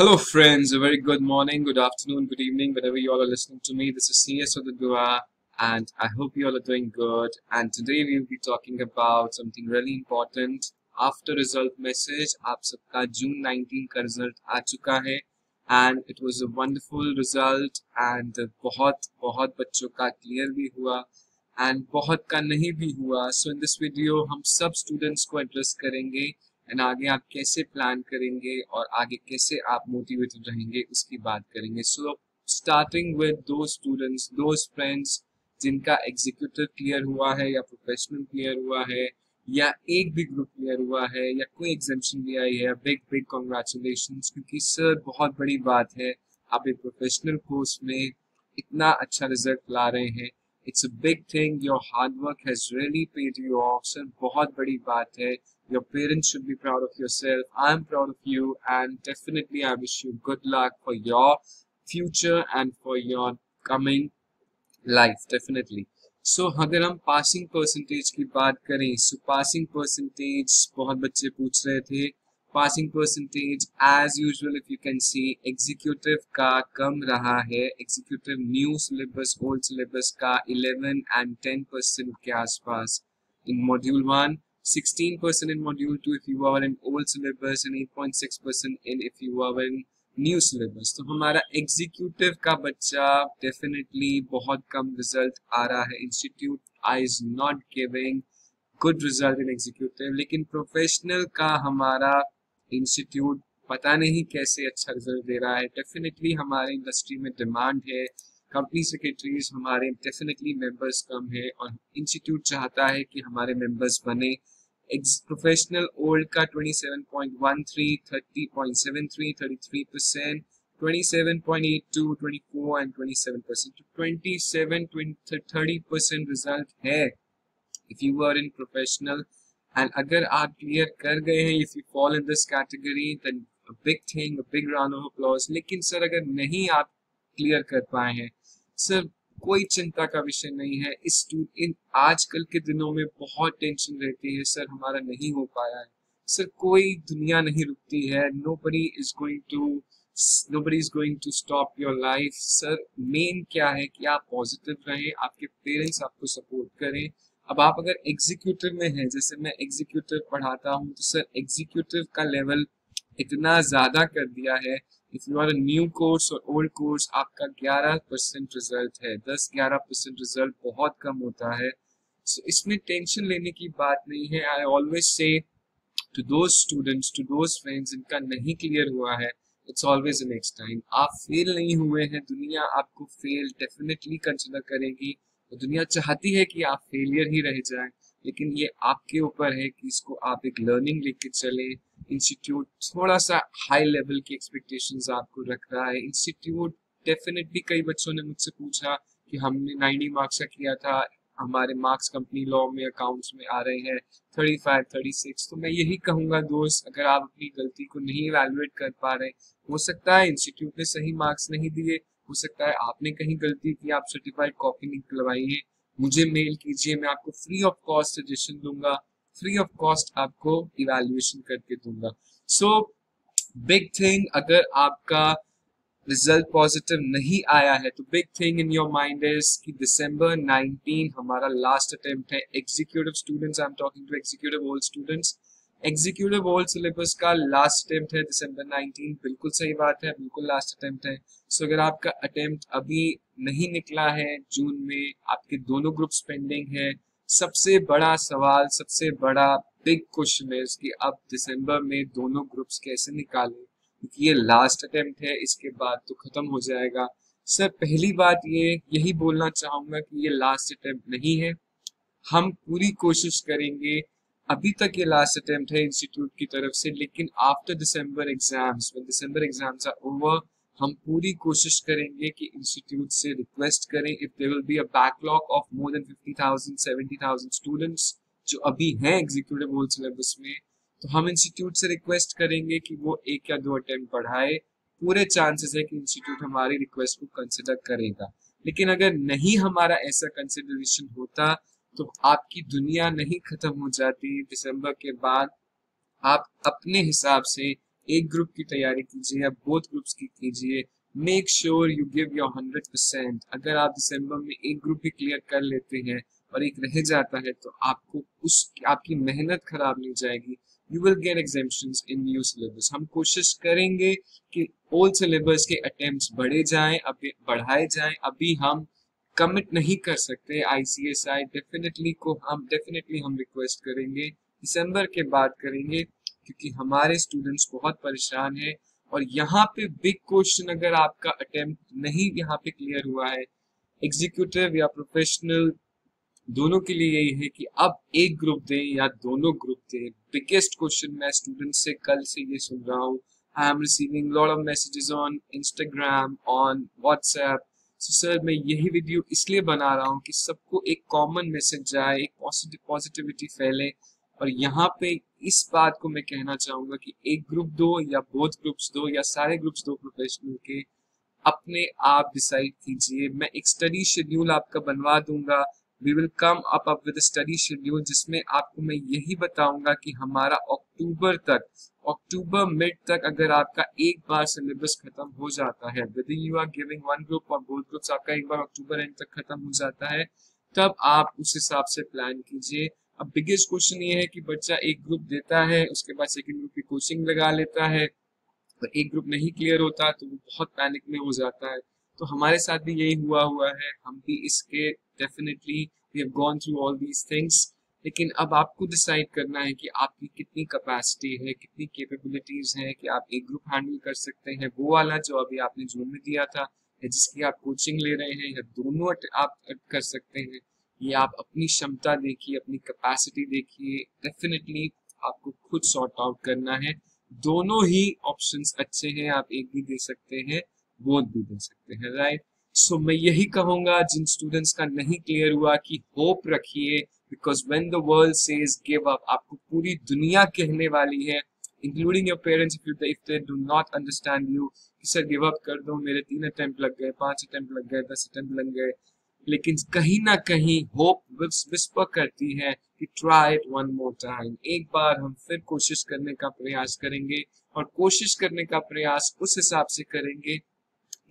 Hello, friends. A very good morning, good afternoon, good evening, whenever you all are listening to me. This is CS of the Dua, and I hope you all are doing good. And today we will be talking about something really important. After result message, आप सबका जून 19 का result आ चुका है and it was a wonderful result and बहुत बहुत बच्चों का क्लियर भी हुआ एंड बहुत का नहीं भी हुआ सो इन दिस वीडियो हम सब स्टूडेंट्स को एड्रेस करेंगे एंड आगे आप कैसे प्लान करेंगे और आगे कैसे आप मोटिवेटेड रहेंगे, उसकी बात करेंगे। सो स्टार्टिंग विद दो स्टूडेंट्स दो फ्रेंड्स जिनका एग्जीक्यूटिव क्लियर हुआ है या प्रोफेशनल क्लियर हुआ है, या एक भी ग्रुप क्लियर हुआ है, या कोई एग्जामेशन भी आई है बिग बिग कॉन्ग्रेचुलेशन क्योंकि सर बहुत बड़ी बात है। आप एक प्रोफेशनल कोर्स में इतना अच्छा रिज़ल्ट ला रहे हैं। It's a big thing your hard work has really paid you off sir बहुत बड़ी बात है। Your parents should be proud of yourself. I'm proud of you, and definitely I wish you good luck for your future and for your coming life. Definitely. So so, अगर हम passing percentage की बात करें सो passing percentage बहुत बच्चे पूछ रहे थे passing percentage as usual if you can see executive का कम रहा है executive new syllabus old syllabus का 11 एंड 10 परसेंट के आसपास इन module one 16% in module 2 if you are in old syllabus and 8.6% in if you are in new syllabus तो हमारा executive का बच्चा डेफिनेटली बहुत कम रिज़ल्ट आ रहा है. Institute I is not giving good result in executive लेकिन प्रोफेशनल का हमारा इंस्टीट्यूट पता नहीं कैसे अच्छा रिज़ल्ट दे रहा है. डेफिनेटली हमारे इंडस्ट्री में डिमांड है. कंपनी सेक्रेटरीज हमारे डेफिनेटली मेंबर्स कम है और इंस्टीट्यूट चाहता है कि हमारे मेंबर्स बने। प्रोफेशनल ओल्ड का 27.13, 30.73, 33 percent 27.82, 24 and 27 percent 27, 20, 30 percent result है if you are in professional and अगर आप क्लियर कर गए हैं if you fall in this category then big thing big round of applause लेकिन सर अगर नहीं आप क्लियर कर पाए हैं सर, कोई चिंता का विषय नहीं है। इस इन आजकल के दिनों में बहुत टेंशन रहती है, सर, हमारा नहीं हो पाया है। सर, कोई दुनिया नहीं रुकती है। Nobody is going to nobody is going to stop your life sir main क्या है कि आप पॉजिटिव रहें, आपके पेरेंट्स आपको सपोर्ट करें। अब आप अगर एग्जीक्यूटिव में हैं, जैसे मैं एग्जीक्यूटिव पढ़ाता हूँ तो सर एग्जीक्यूटिव का लेवल इतना ज़्यादा कर दिया है if you are a new course और ओल्ड कोर्स आपका 11 परसेंट रिज़ल्ट है। 10-11 परसेंट रिज़ल्ट बहुत कम होता है। So, इसमें टेंशन लेने की बात नहीं है। आई ऑलवेज से टू दो स्टूडेंट्स टू दोज फ्रेंड्स जिनका नहीं क्लियर हुआ है। इट्स ऑलवेज नेक्स्ट टाइम आप फेल नहीं हुए हैं। दुनिया आपको फेल डेफिनेटली कंसिडर करेगी। और दुनिया चाहती है कि आप फेलियर ही रह जाएँ। लेकिन ये आपके ऊपर है कि इसको आप एक लर्निंग लेके चले। इंस्टीट्यूट थोड़ा सा हाई लेवल की एक्सपेक्टेशंस आपको रख रहा है। इंस्टीट्यूट डेफिनेटली कई बच्चों ने मुझसे पूछा कि हमने 90 मार्क्स का किया था हमारे मार्क्स कंपनी लॉ में अकाउंट्स में आ रहे हैं 35, 36 तो मैं यही कहूँगा दोस्त अगर आप अपनी गलती को नहीं इवेलुएट कर पा रहे हो सकता है इंस्टीट्यूट ने सही मार्क्स नहीं दिए हो सकता है आपने कहीं गलती की आप सर्टिफाइड कॉपी निकलवाई है। मुझे मेल कीजिए, मैं आपको फ्री ऑफ़ कॉस्ट सजेशन दूँगा फ्री ऑफ़ कॉस्ट आपको इवेल्युएशन करके दूँगा। सो बिग थिंग अगर आपका रिज़ल्ट पॉजिटिव नहीं आया है तो big thing in your mind is कि दिसंबर 19 हमारा लास्ट अटेम्प्ट है। Executive students I am talking to executive old students executive old syllabus का लास्ट अटेम्प्ट है दिसंबर 19 बिल्कुल सही बात है, बिल्कुल लास्ट अटेम्प्ट है। सो अगर आपका अटेम्प्ट अभी नहीं निकला है, जून में आपके दोनों ग्रुप्स पेंडिंग है, सबसे बड़ा सवाल, सबसे बड़ा बिग क्वेश्चन है कि अब दिसंबर में दोनों ग्रुप्स कैसे निकालें? क्योंकि ये लास्ट अटेम्प्ट है, इसके बाद तो खत्म हो जाएगा। सर पहली बात ये, यही बोलना चाहूँगा कि ये लास्ट अटेम्प्ट नहीं है। हम पूरी कोशिश करेंगे अभी तक ये लास्ट अटेम्प्ट है इंस्टीट्यूट की तरफ़ से, लेकिन after December exams December exams are over हम पूरी कोशिश करेंगे कि इंस्टीट्यूट से रिक्वेस्ट करें। If there will be a backlog of more than fifty thousand seventy thousand students जो अभी हैं एग्जीक्यूटिव होल सिलेबस में तो हम इंस्टीट्यूट से रिक्वेस्ट करेंगे कि वो एक या दो अटेम्प्ट बढ़ाए पूरे चांसेस है कि इंस्टीट्यूट हमारी रिक्वेस्ट को कंसिडर करेगा। लेकिन अगर नहीं हमारा ऐसा कंसिडरेशन होता तो आपकी दुनिया नहीं खत्म हो जाती दिसंबर के बाद। आप अपने हिसाब से एक ग्रुप की तैयारी कीजिए या बोथ ग्रुप्स की कीजिए। Make sure you give your hundred percent अगर आप दिसंबर में एक ग्रुप भी क्लियर कर लेते हैं और एक रह जाता है तो आपको उस, आपकी मेहनत खराब नहीं जाएगी। You will get examination in new syllabus हम कोशिश करेंगे कि ओल्ड सिलेबस के अटेम्प्ट बढ़े जाएँ, अभी बढ़ाए जाएँ। अभी हम कमिट नहीं कर सकते आईसीएसआई डेफिनेटली को हम डेफिनेटली हम रिक्वेस्ट करेंगे दिसंबर के बाद करेंगे, क्योंकि हमारे स्टूडेंट्स बहुत परेशान है। और यहाँ पे बिग क्वेश्चन अगर आपका अटेम्प्ट नहीं यहाँ पे क्लियर हुआ है एग्जीक्यूटिव या प्रोफेशनल दोनों के लिए यही है कि अब एक ग्रुप दें या दोनों ग्रुप दें। बिगेस्ट क्वेश्चन मैं स्टूडेंट से कल से ये सुन रहा हूँ। I am receiving lot of messages on Instagram on WhatsApp so sir, मैं यही वीडियो इसलिए बना रहा हूँ कि सबको एक कॉमन मैसेज जाए एक पॉजिटिव पॉजिटिविटी फैले। और यहाँ पे इस बात को मैं कहना चाहूँगा कि एक ग्रुप दो या बोथ ग्रुप्स दो या सारे ग्रुप्स दो प्रोफेशनल के अपने आप डिसाइड कीजिए। मैं एक स्टडी शेड्यूल आपका बनवा दूँगा। We will come up up with study schedule जिसमें आपको मैं यही बताऊँगा कि हमारा अक्टूबर तक अक्टूबर मिड तक अगर आपका एक बार सिलेबस खत्म हो जाता है with you are giving one group और बोथ ग्रुप्स आपका एक बार अक्टूबर एंड तक खत्म हो जाता है, तब आप उस हिसाब से प्लान कीजिए। अब बिगेस्ट क्वेश्चन ये है कि बच्चा एक ग्रुप देता है, उसके बाद सेकेंड ग्रुप की कोचिंग लगा लेता है, और एक ग्रुप नहीं क्लियर होता तो वो बहुत पैनिक में हो जाता है। तो हमारे साथ भी यही हुआ हुआ है। हम भी इसके definitely we have gone through all these things लेकिन अब आपको डिसाइड करना है कि आपकी कितनी कैपेसिटी है, कितनी कैपेबिलिटीज है कि आप एक ग्रुप हैंडल कर सकते हैं। वो वाला जो अभी आपने जून में दिया था, या जिसकी आप कोचिंग ले रहे हैं, या दोनों आप कर सकते हैं, ये आप अपनी क्षमता देखिए, अपनी कैपेसिटी देखिए। डेफिनेटली आपको खुद सॉर्ट आउट करना है। दोनों ही ऑप्शंस अच्छे हैं, आप एक भी दे सकते हैं बोथ भी दे सकते हैं राइट सो so, मैं यही कहूँगा जिन स्टूडेंट्स का नहीं क्लियर हुआ कि होप रखिए because when the world says give up आपको पूरी दुनिया कहने वाली है including your parents if you if they do not understand you कि सर गिव अप कर दो मेरे तीन अटेम्प्ट लग गए पाँच अटेम्प्ट लग गए दस अटेम्प्ट लग गए। लेकिन कहीं ना कहीं होप विस्पर करती है कि try it one more time एक बार हम फिर कोशिश करने का प्रयास करेंगे और कोशिश करने का प्रयास उस हिसाब से करेंगे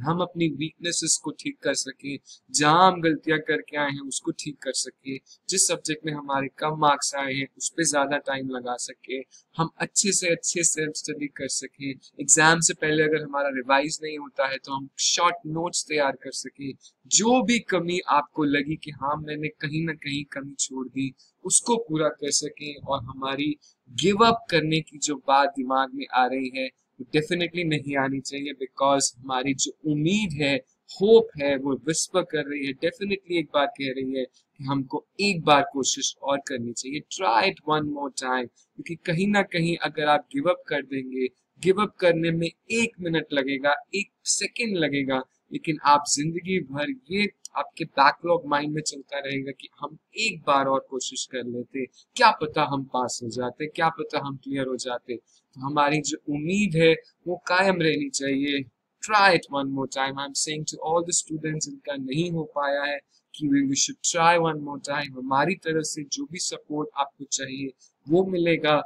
हम अपनी वीकनेसेस को ठीक कर सके, जहाँ हम गलतियाँ करके आए हैं, उसको ठीक कर सके। जिस सब्जेक्ट में हमारे कम मार्क्स आए हैं, उस पर ज़्यादा टाइम लगा सके। हम अच्छे से अच्छे सेल्फ स्टडी कर सके। एग्ज़ाम से पहले अगर हमारा रिवाइज नहीं होता है तो हम शॉर्ट नोट्स तैयार कर सके। जो भी कमी आपको लगी कि हाँ मैंने कहीं ना कहीं कमी छोड़ दी, उसको पूरा कर सके और हमारी गिव अप करने की जो बात दिमाग में आ रही है, वो डेफिनेटली नहीं आनी चाहिए बिकॉज़ हमारी जो उम्मीद है होप है, वो विस्पर कर रही है डेफिनेटली एक बार कह रही है कि हमको एक बार कोशिश और करनी चाहिए। Try it one more time क्योंकि कहीं ना कहीं अगर आप गिव अप कर देंगे गिव अप करने में एक मिनट लगेगा, एक सेकेंड लगेगा लेकिन आप ज़िंदगी भर ये आपके बैकलॉग माइंड में चलता रहेगा कि हम एक बार और कोशिश कर लेते। क्या पता हम पास हो जाते, क्या पता हम क्लियर हो जाते। तो हमारी जो उम्मीद है, वो कायम रहनी चाहिए। Try it one more time I am saying to all the students इनका नहीं हो पाया है कि we should try one more time हमारी तरफ़ से जो भी सपोर्ट आपको चाहिए, वो मिलेगा।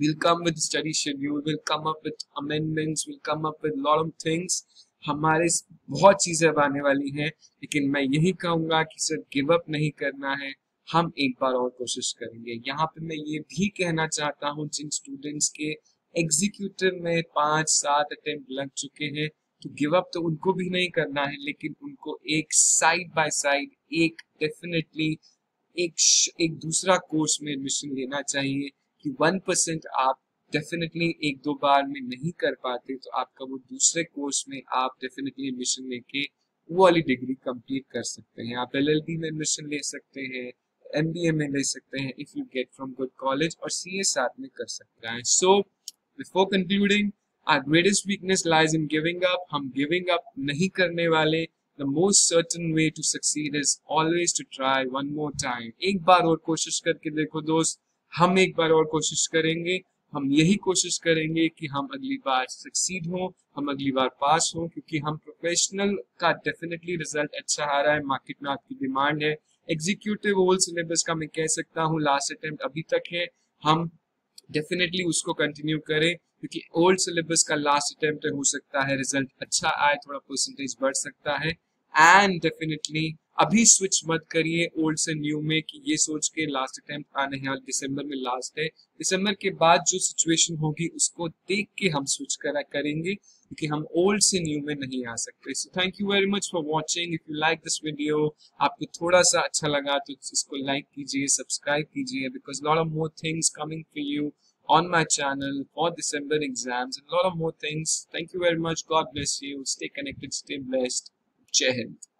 We'll come with study schedule, we'll come up with amendments, we'll come up with lot of things हमारे बहुत चीज़ें अब आने वाली हैं, लेकिन मैं यही कहूँगा कि सर गिव अप नहीं करना है, हम एक बार और कोशिश करेंगे। यहाँ पे मैं ये भी कहना चाहता हूँ, जिन स्टूडेंट्स के एग्जीक्यूटिव में पाँच, सात अटेम्प्ट लग चुके हैं तो गिव अप तो उनको भी नहीं करना है, लेकिन उनको एक साइड बाय साइड एक डेफिनेटली एक एक दूसरा कोर्स में एडमिशन लेना चाहिए कि वन परसेंट आप डेफिनेटली एक दो बार में नहीं कर पाते तो आपका वो दूसरे कोर्स में आप डेफिनेटली एडमिशन लेके वो वाली डिग्री कंप्लीट कर सकते हैं। आप एलएलबी में एडमिशन ले सकते हैं एमबीए में ले सकते हैं if you get from good college और सीए साथ में कर सकते हैं। So before concluding our greatest weakness lies in giving up हम गिविंग अप नहीं करने वाले। The most certain way to succeed is always to try one more time एक बार और कोशिश करके देखो दोस्त, हम एक बार और कोशिश करेंगे। हम यही कोशिश करेंगे कि हम अगली बार सक्सीड हो, हम अगली बार पास हो, क्योंकि हम प्रोफेशनल का डेफिनेटली रिज़ल्ट अच्छा आ रहा है मार्केट में आपकी डिमांड है। एग्जीक्यूटिव होल सिलेबस का मैं कह सकता हूँ लास्ट अटेम्प्ट अभी तक है। हम डेफिनेटली उसको कंटिन्यू करें, क्योंकि ओल्ड सिलेबस का लास्ट अटेम्प्ट हो सकता है रिज़ल्ट अच्छा आए, थोड़ा परसेंटेज बढ़ सकता है। एंड डेफिनेटली अभी स्विच मत करिए ओल्ड से न्यू में कि ये सोच के लास्ट अटेम्प्ट आने हैं दिसंबर में लास्ट है दिसंबर के बाद जो सिचुएशन होगी, उसको देख के हम स्विच करा, करेंगे क्योंकि हम ओल्ड से न्यू में नहीं आ सकते so thank you very much for watching if you like this video आपको थोड़ा सा अच्छा लगा तो इसको लाइक कीजिए सब्सक्राइब कीजिए because lot of more things coming for you on my channel for December exams and a lot of more things. Thank you very much. God bless you. Stay connected. Jai Hind.